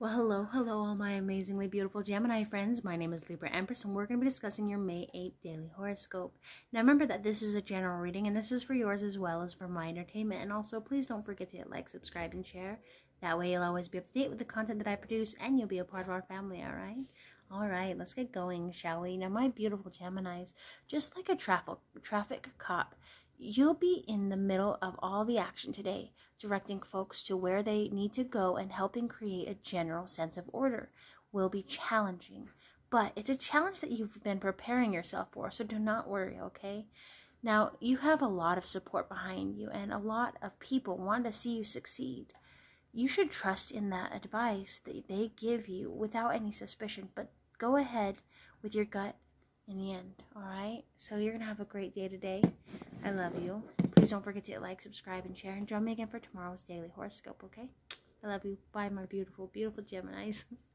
Well, hello, hello, all my amazingly beautiful Gemini friends. My name is Libra Empress, and we're going to be discussing your May 8th daily horoscope. Now, remember that this is a general reading, and this is for yours as well as for my entertainment. And also, please don't forget to hit like, subscribe, and share. That way, you'll always be up to date with the content that I produce, and you'll be a part of our family, all right? All right, let's get going, shall we? Now, my beautiful Geminis, just like a traffic traffic cop, You'll be in the middle of all the action today, directing folks to where they need to go and helping create a general sense of order. Will be challenging, but it's a challenge that you've been preparing yourself for, so do not worry, okay? Now, you have a lot of support behind you, and a lot of people want to see you succeed. You should trust in that advice that they give you without any suspicion, but go ahead with your gut in the end, all right? So you're going to have a great day today. I love you. Please don't forget to like, subscribe, and share. And join me again for tomorrow's daily horoscope, okay? I love you. Bye, my beautiful, beautiful Geminis.